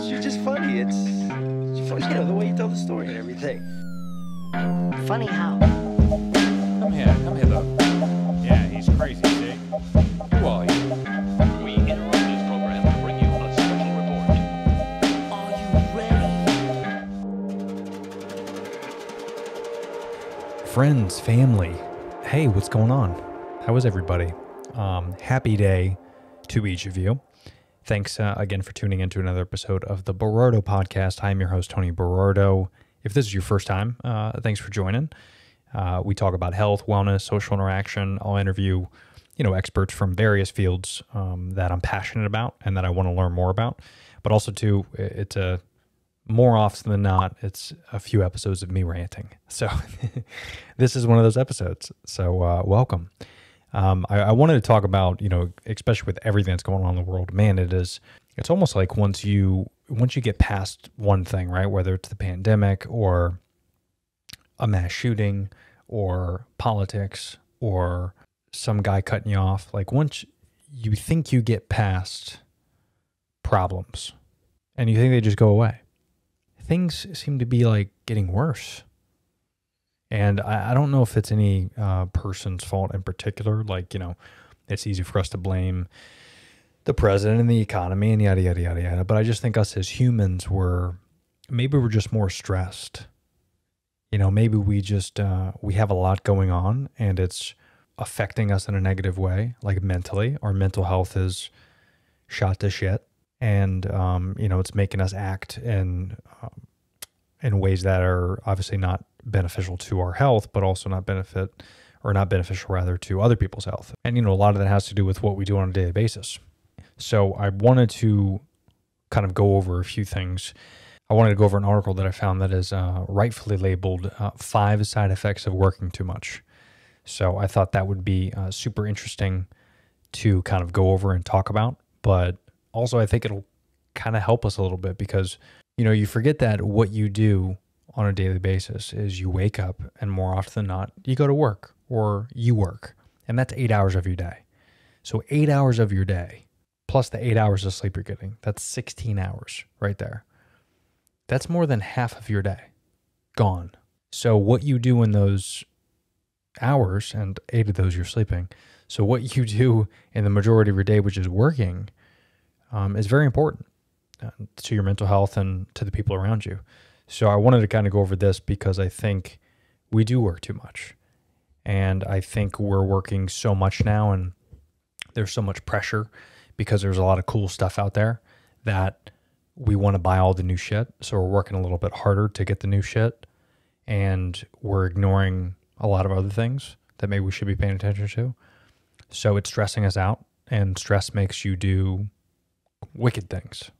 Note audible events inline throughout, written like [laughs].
it's you're just funny. It's, it's funny, you know, the way you tell the story and everything. Funny how? Come here, come here, though. Yeah, he's crazy, see? Who are you? We interrupt this program to bring you a special report. Are you ready? friends, family. Hey, what's going on? How is everybody? Um, happy day to each of you. Thanks uh, again for tuning into another episode of the Berardo podcast. I'm your host, Tony Berardo. If this is your first time, uh, thanks for joining. Uh, we talk about health, wellness, social interaction. I'll interview, you know, experts from various fields um, that I'm passionate about and that I want to learn more about. But also, too, it's a more often than not, it's a few episodes of me ranting. So [laughs] this is one of those episodes. So uh, welcome. Um, I, I wanted to talk about, you know, especially with everything that's going on in the world, man, it is, it's almost like once you, once you get past one thing, right? Whether it's the pandemic or a mass shooting or politics or some guy cutting you off, like once you think you get past problems and you think they just go away, things seem to be like getting worse. And I, I don't know if it's any uh, person's fault in particular. Like, you know, it's easy for us to blame the president and the economy and yada, yada, yada, yada. But I just think us as humans were maybe we're just more stressed. You know, maybe we just, uh, we have a lot going on and it's affecting us in a negative way, like mentally. Our mental health is shot to shit. And, um, you know, it's making us act in, um, in ways that are obviously not beneficial to our health, but also not benefit or not beneficial rather to other people's health. And you know, a lot of that has to do with what we do on a daily basis. So I wanted to kind of go over a few things. I wanted to go over an article that I found that is uh, rightfully labeled uh, five side effects of working too much. So I thought that would be uh, super interesting to kind of go over and talk about. But also, I think it'll kind of help us a little bit because you know, you forget that what you do on a daily basis is you wake up and more often than not, you go to work or you work. And that's eight hours of your day. So, eight hours of your day plus the eight hours of sleep you're getting, that's 16 hours right there. That's more than half of your day gone. So, what you do in those hours, and eight of those you're sleeping. So, what you do in the majority of your day, which is working, um, is very important uh, to your mental health and to the people around you. So I wanted to kind of go over this because I think we do work too much. And I think we're working so much now and there's so much pressure because there's a lot of cool stuff out there that we want to buy all the new shit. So we're working a little bit harder to get the new shit and we're ignoring a lot of other things that maybe we should be paying attention to. So it's stressing us out and stress makes you do wicked things.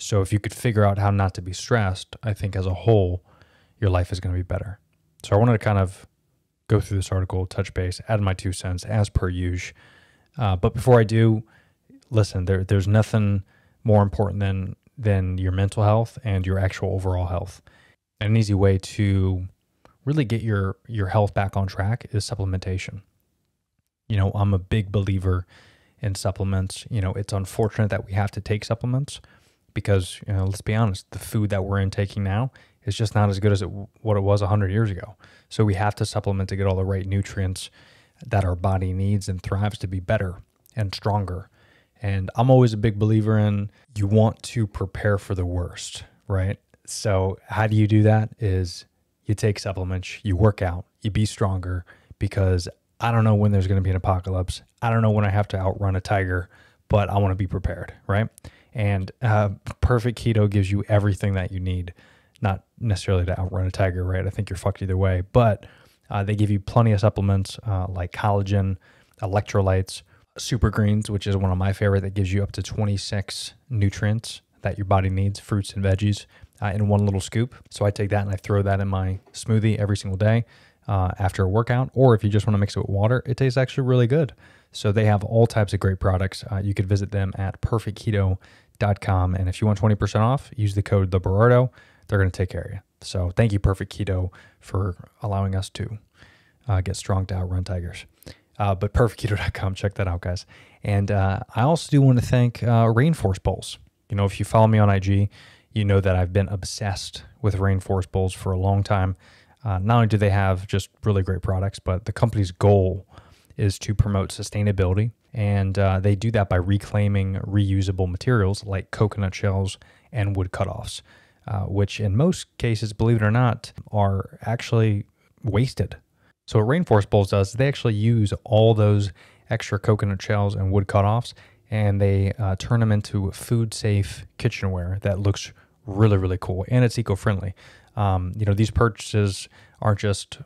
So if you could figure out how not to be stressed, I think as a whole, your life is going to be better. So I wanted to kind of go through this article, touch base, add my two cents as per usual. Uh, but before I do, listen, there, there's nothing more important than than your mental health and your actual overall health. And an easy way to really get your your health back on track is supplementation. You know, I'm a big believer in supplements. You know, it's unfortunate that we have to take supplements because you know let's be honest the food that we're intaking now is just not as good as it, what it was 100 years ago. So we have to supplement to get all the right nutrients that our body needs and thrives to be better and stronger. And i'm always a big believer in you want to prepare for the worst right? So how do you do that is you take supplements you work out you be stronger because i don't know when there's going to be an apocalypse. I don't know when i have to outrun a tiger but i want to be prepared right and uh, perfect keto gives you everything that you need. Not necessarily to outrun a tiger right? I think you're fucked either way. But uh, they give you plenty of supplements uh, like collagen electrolytes super greens which is one of my favorite. That gives you up to 26 nutrients that your body needs fruits and veggies uh, in one little scoop. So i take that and i throw that in my smoothie every single day uh, after a workout. Or if you just want to mix it with water it tastes actually really good. So they have all types of great products. Uh, you could visit them at perfectketo.com. And if you want 20% off, use the code the Berardo. They're going to take care of you. So thank you, Perfect Keto, for allowing us to uh, get strong to outrun tigers. Uh, but perfectketo.com, check that out, guys. And uh, I also do want to thank uh, Rainforest Bowls. You know, if you follow me on IG, you know that I've been obsessed with Rainforest Bowls for a long time. Uh, not only do they have just really great products, but the company's goal is to promote sustainability. And uh, they do that by reclaiming reusable materials like coconut shells and wood cutoffs, uh, which in most cases, believe it or not, are actually wasted. So, what Rainforest Bowls does, they actually use all those extra coconut shells and wood cutoffs and they uh, turn them into food safe kitchenware that looks really, really cool and it's eco friendly. Um, you know, these purchases aren't just,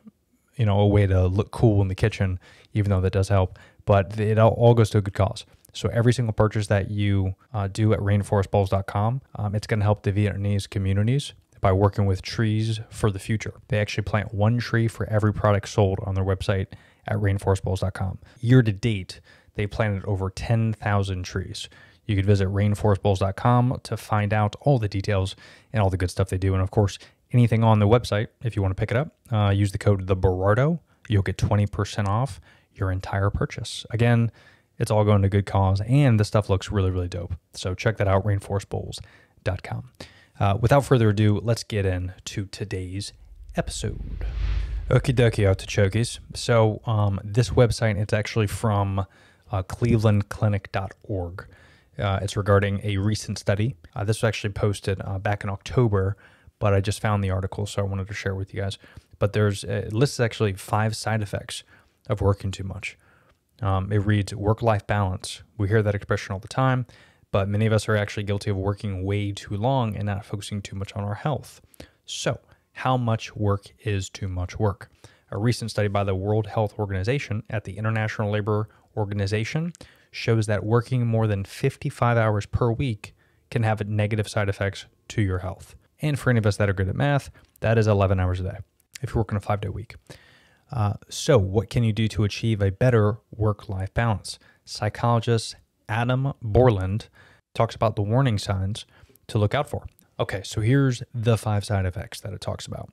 you know, a way to look cool in the kitchen, even though that does help, but it all, goes to a good cause. So every single purchase that you uh, do at rainforestbowls.com, um, it's going to help the Vietnamese communities by working with trees for the future. They actually plant one tree for every product sold on their website at rainforestbowls.com. Year to date, they planted over 10,000 trees. You could visit rainforestbowls.com to find out all the details and all the good stuff they do. And of course, anything on the website, if you want to pick it up, uh, use the code the Berardo. You'll get 20% off your entire purchase. Again, it's all going to good cause, and the stuff looks really, really dope. So check that out, rainforestbowls.com. Uh, without further ado, let's get into today's episode. Okie dokie, artichokes. So um, this website, it's actually from uh, clevelandclinic.org. Uh, it's regarding a recent study. Uh, this was actually posted uh, back in October, but I just found the article, so I wanted to share with you guys. But there's it lists actually five side effects of working too much. Um, it reads work-life balance. We hear that expression all the time, but many of us are actually guilty of working way too long and not focusing too much on our health. So, how much work is too much work? A recent study by the World Health Organization at the International Labor Organization shows that working more than 55 hours per week can have negative side effects to your health. And for any of us that are good at math, that is 11 hours a day if you're working a five day week. Uh, so, what can you do to achieve a better work life balance? Psychologist Adam Borland talks about the warning signs to look out for. Okay, so here's the five side effects that it talks about.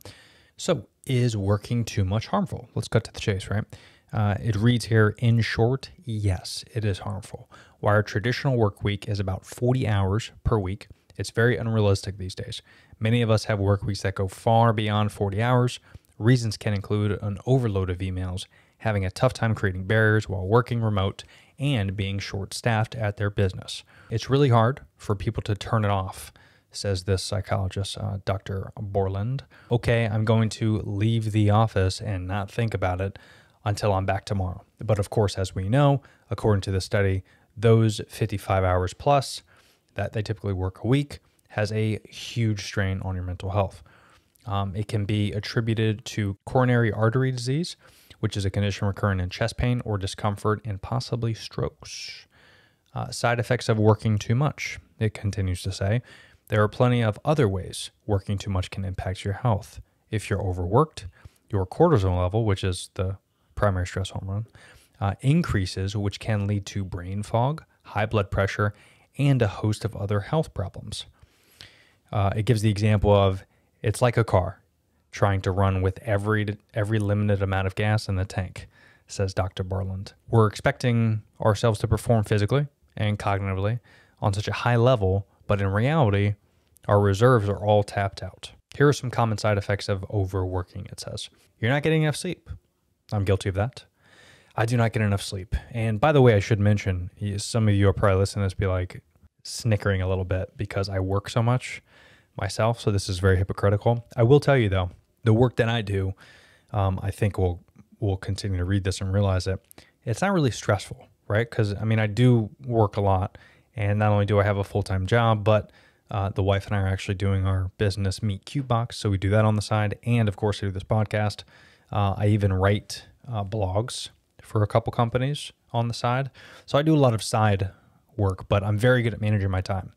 So, is working too much harmful? Let's cut to the chase, right? Uh, it reads here in short, yes, it is harmful. While our traditional work week is about 40 hours per week, it's very unrealistic these days. Many of us have work weeks that go far beyond 40 hours. Reasons can include an overload of emails, having a tough time creating barriers while working remote, and being short staffed at their business. It's really hard for people to turn it off, says this psychologist, uh, Dr. Borland. Okay, I'm going to leave the office and not think about it until I'm back tomorrow. But of course, as we know, according to the study, those 55 hours plus that they typically work a week has a huge strain on your mental health. Um, it can be attributed to coronary artery disease, which is a condition recurring in chest pain or discomfort and possibly strokes. Uh, side effects of working too much, it continues to say. There are plenty of other ways working too much can impact your health. If you're overworked, your cortisol level, which is the primary stress hormone, uh, increases, which can lead to brain fog, high blood pressure, and a host of other health problems. Uh, it gives the example of it's like a car trying to run with every every limited amount of gas in the tank, says Dr. Borland. We're expecting ourselves to perform physically and cognitively on such a high level, but in reality, our reserves are all tapped out. Here are some common side effects of overworking, it says. You're not getting enough sleep. I'm guilty of that. I do not get enough sleep. And by the way, I should mention, some of you are probably listening to this be like snickering a little bit because I work so much myself. So this is very hypocritical. I will tell you though, the work that I do, um, I think will will continue to read this and realize that it's not really stressful, right? Because I mean, I do work a lot, and not only do I have a full time job, but uh, the wife and I are actually doing our business Meet Cute Box, so we do that on the side, and of course, I do this podcast. Uh, I even write uh, blogs for a couple companies on the side. So I do a lot of side work, but I'm very good at managing my time.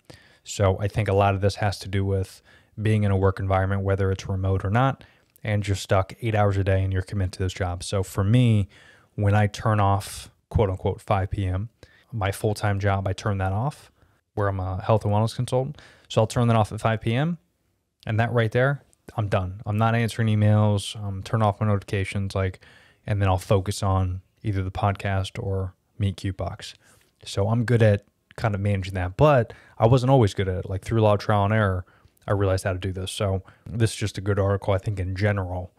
So I think a lot of this has to do with being in a work environment, whether it's remote or not, and you're stuck eight hours a day and you're committed to this job. So for me, when I turn off quote unquote 5 p.m., my full time job, I turn that off where I'm a health and wellness consultant. So I'll turn that off at 5 p.m. And that right there, I'm done. I'm not answering emails. I'm turn off my notifications, like, and then I'll focus on either the podcast or Meet Cute Box. So I'm good at kind of managing that. But I wasn't always good at it. Like through a lot of trial and error, I realized how to do this. So this is just a good article, I think, in general,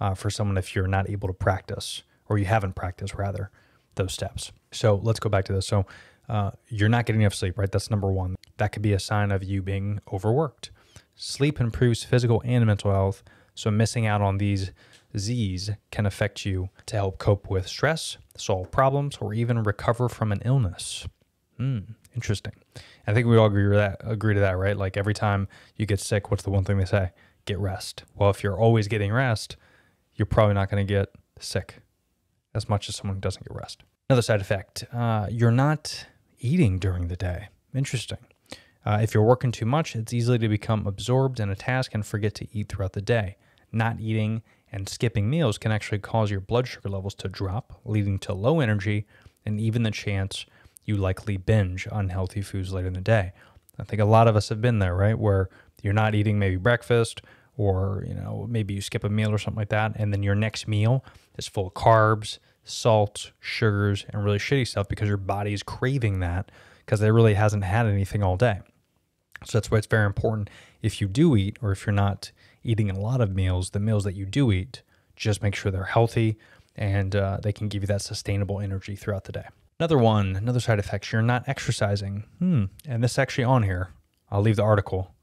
uh, for someone if you're not able to practice or you haven't practiced rather those steps. So let's go back to this. So uh, you're not getting enough sleep, right? That's number one. That could be a sign of you being overworked. Sleep improves physical and mental health. So missing out on these Z's can affect you to help cope with stress, solve problems, or even recover from an illness. Hmm, interesting. I think we all agree with that. Agree to that, right? Like every time you get sick, what's the one thing they say? Get rest. Well, if you're always getting rest, you're probably not going to get sick as much as someone who doesn't get rest. Another side effect: uh, you're not eating during the day. Interesting. Uh, if you're working too much, it's easy to become absorbed in a task and forget to eat throughout the day. Not eating and skipping meals can actually cause your blood sugar levels to drop, leading to low energy and even the chance you likely binge unhealthy foods later in the day. I think a lot of us have been there, right? Where you're not eating maybe breakfast or, you know, maybe you skip a meal or something like that. And then your next meal is full of carbs, salt, sugars, and really shitty stuff because your body is craving that because it really hasn't had anything all day. So that's why it's very important if you do eat or if you're not eating a lot of meals, the meals that you do eat, just make sure they're healthy and uh, they can give you that sustainable energy throughout the day. Another one, another side effect, you're not exercising. Hmm. And this is actually on here. I'll leave the article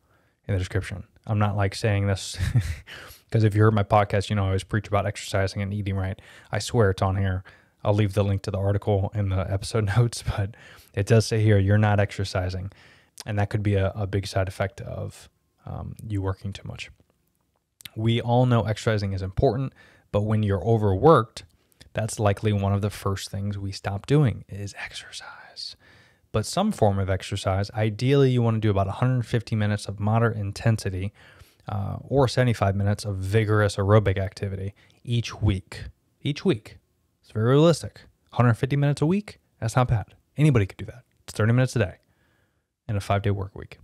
in the description. I'm not like saying this [laughs] because if you heard my podcast, you know I always preach about exercising and eating right. I swear it's on here. I'll leave the link to the article in the episode [laughs] notes, but it does say here you're not exercising. And that could be a, a big side effect of um, you working too much. We all know exercising is important, but when you're overworked, that's likely one of the first things we stop doing is exercise. But some form of exercise, ideally, you want to do about 150 minutes of moderate intensity uh, or 75 minutes of vigorous aerobic activity each week. Each week. It's very realistic. 150 minutes a week, that's not bad. Anybody could do that. It's 30 minutes a day in a five day work week.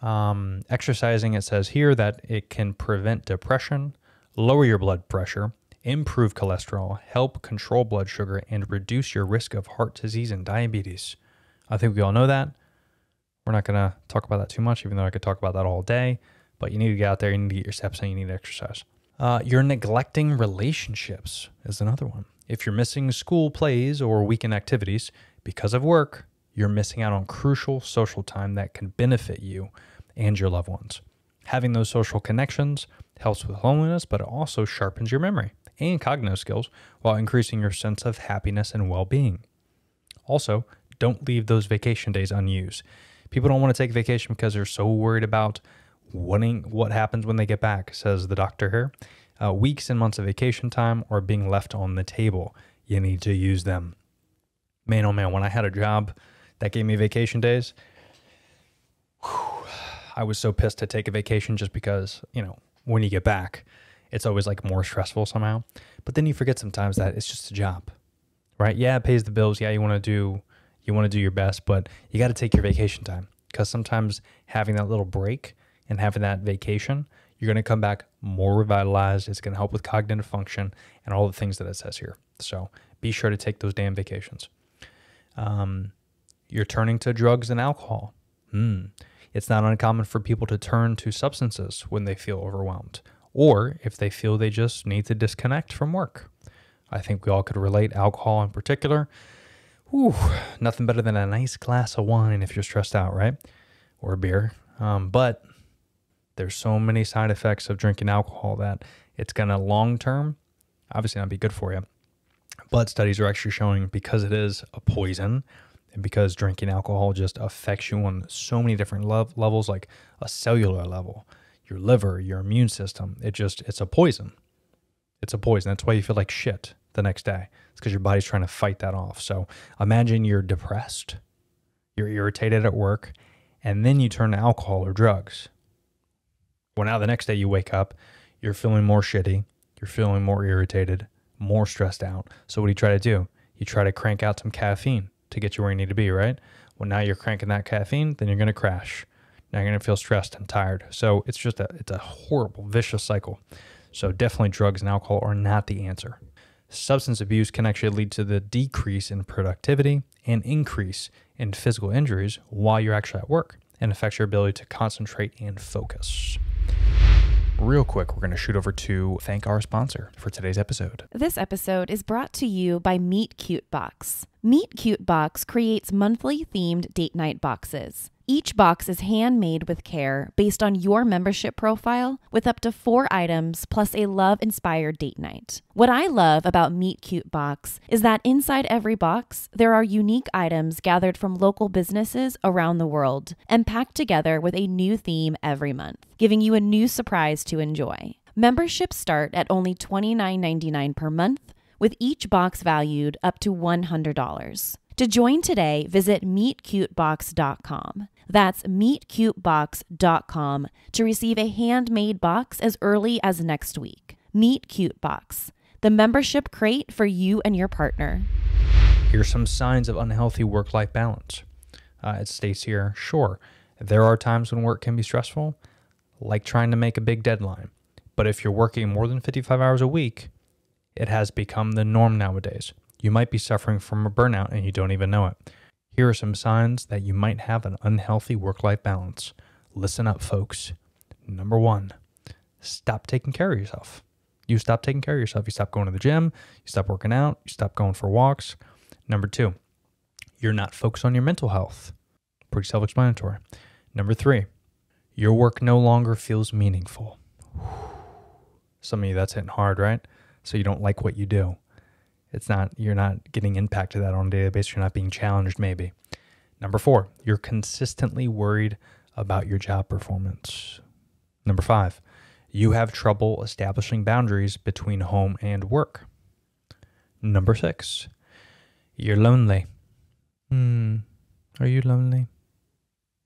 Um, exercising, it says here that it can prevent depression, lower your blood pressure, improve cholesterol, help control blood sugar, and reduce your risk of heart disease and diabetes. I think we all know that. We're not going to talk about that too much, even though I could talk about that all day. But you need to get out there, you need to get your steps in, you need to exercise. Uh, you're neglecting relationships is another one. If you're missing school plays or weekend activities because of work, you're missing out on crucial social time that can benefit you and your loved ones. Having those social connections helps with loneliness, but it also sharpens your memory and cognitive skills while increasing your sense of happiness and well being. Also, don't leave those vacation days unused. People don't want to take vacation because they're so worried about wanting what happens when they get back, says the doctor here. Uh, weeks and months of vacation time are being left on the table. You need to use them. Man, oh man, when I had a job that gave me vacation days, whew, I was so pissed to take a vacation just because, you know, when you get back, it's always like more stressful somehow. But then you forget sometimes that it's just a job, right? Yeah, it pays the bills. Yeah, you want to do you want to do your best, but you got to take your vacation time because sometimes having that little break and having that vacation, you're going to come back more revitalized. It's going to help with cognitive function and all the things that it says here. So be sure to take those damn vacations. Um, you're turning to drugs and alcohol. Hmm. It's not uncommon for people to turn to substances when they feel overwhelmed or if they feel they just need to disconnect from work. I think we all could relate, alcohol in particular. Whew, nothing better than a nice glass of wine if you're stressed out, right? Or a beer. Um, but there's so many side effects of drinking alcohol that it's going to long term, obviously not be good for you. But studies are actually showing because it is a poison and because drinking alcohol just affects you on so many different levels, like a cellular level, your liver, your immune system. It just, it's a poison. It's a poison. That's why you feel like shit the next day. It's because your body's trying to fight that off. So imagine you're depressed, you're irritated at work, and then you turn to alcohol or drugs. Well, now the next day you wake up, you're feeling more shitty, you're feeling more irritated, more stressed out. So what do you try to do? You try to crank out some caffeine to get you where you need to be, right? Well, now you're cranking that caffeine, then you're going to crash. Now you're going to feel stressed and tired. So it's just a it's a horrible vicious cycle. So definitely drugs and alcohol are not the answer. Substance abuse can actually lead to the decrease in productivity and increase in physical injuries while you're actually at work and affects your ability to concentrate and focus. Real quick, we're going to shoot over to thank our sponsor for today's episode. This episode is brought to you by Meet Cute Box. Meet Cute Box creates monthly themed date night boxes. Each box is handmade with care based on your membership profile with up to four items plus a love inspired date night. What I love about Meet Cute Box is that inside every box, there are unique items gathered from local businesses around the world and packed together with a new theme every month, giving you a new surprise to enjoy. Memberships start at only $29.99 per month, with each box valued up to $100. To join today, visit meetcutebox.com. That's meetcutebox.com to receive a handmade box as early as next week. Meet Cute Box, the membership crate for you and your partner. Here's some signs of unhealthy work life balance. Uh, it states here sure, there are times when work can be stressful, like trying to make a big deadline. But if you're working more than 55 hours a week, it has become the norm nowadays. You might be suffering from a burnout and you don't even know it. Here are some signs that you might have an unhealthy work life balance. Listen up, folks. Number one, stop taking care of yourself. You stop taking care of yourself. You stop going to the gym, you stop working out, you stop going for walks. Number two, you're not focused on your mental health. Pretty self explanatory. Number three, your work no longer feels meaningful. [sighs] Some of you, that's hitting hard, right? So you don't like what you do. It's not, you're not getting impacted that on a daily basis. You're not being challenged, maybe. Number four, you're consistently worried about your job performance. Number five, you have trouble establishing boundaries between home and work. Number six, you're lonely. Hmm, are you lonely?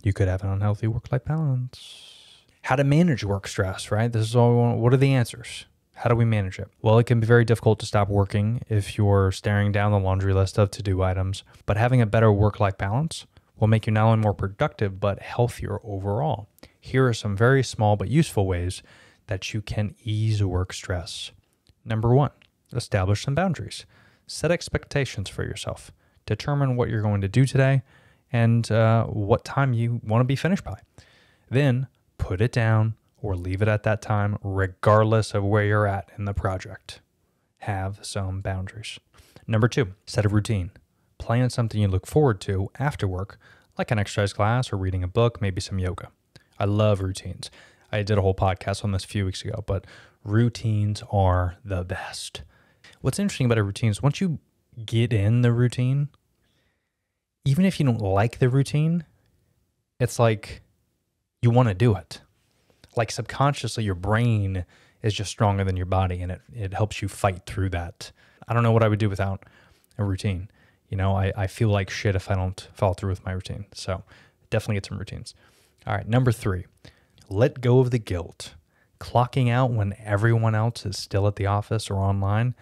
You could have an unhealthy work life balance. How to manage work stress, right? This is all we want. What are the answers? How do we manage it? Well, it can be very difficult to stop working if you're staring down the laundry list of to do items, but having a better work life balance will make you not only more productive, but healthier overall. Here are some very small but useful ways that you can ease work stress. Number one, establish some boundaries. Set expectations for yourself. Determine what you're going to do today and uh, what time you want to be finished by. Then put it down or leave it at that time, regardless of where you're at in the project. Have some boundaries. Number two, set a routine. Plan something you look forward to after work, like an exercise class or reading a book, maybe some yoga. I love routines. I did a whole podcast on this a few weeks ago, but routines are the best. What's interesting about a routine is once you get in the routine, even if you don't like the routine, it's like you want to do it. Like subconsciously, your brain is just stronger than your body and it, it helps you fight through that. I don't know what I would do without a routine. You know, I, I feel like shit if I don't follow through with my routine. So definitely get some routines. All right, number three, let go of the guilt. Clocking out when everyone else is still at the office or online.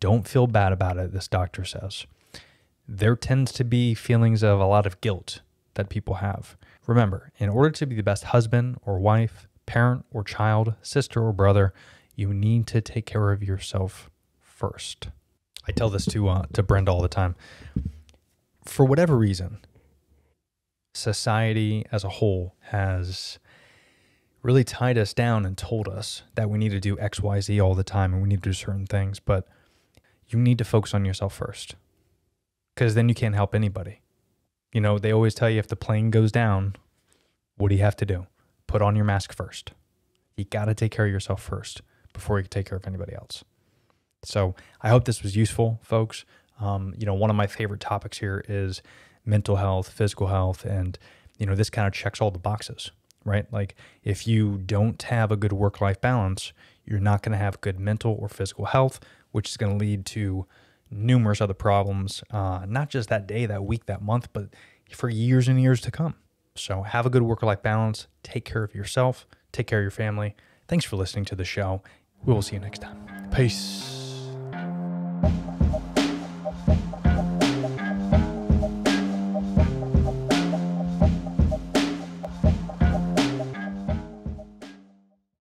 Don't feel bad about it, this doctor says. There tends to be feelings of a lot of guilt that people have. Remember, in order to be the best husband or wife, parent or child, sister or brother, you need to take care of yourself first. I tell this to uh, to Brenda all the time. For whatever reason, society as a whole has really tied us down and told us that we need to do X, Y, Z all the time and we need to do certain things, but you need to focus on yourself first because then you can't help anybody. You know, they always tell you if the plane goes down, what do you have to do? Put on your mask first. You got to take care of yourself first before you can take care of anybody else. So I hope this was useful, folks. Um, you know, one of my favorite topics here is mental health, physical health, and, you know, this kind of checks all the boxes, right? Like if you don't have a good work life balance, you're not going to have good mental or physical health, which is going to lead to numerous other problems, uh, not just that day, that week, that month, but for years and years to come. So have a good work life balance. Take care of yourself. Take care of your family. Thanks for listening to the show. We will see you next time. Peace.